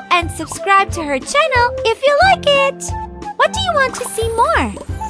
And subscribe to her channel if you like it. What do you want to see more?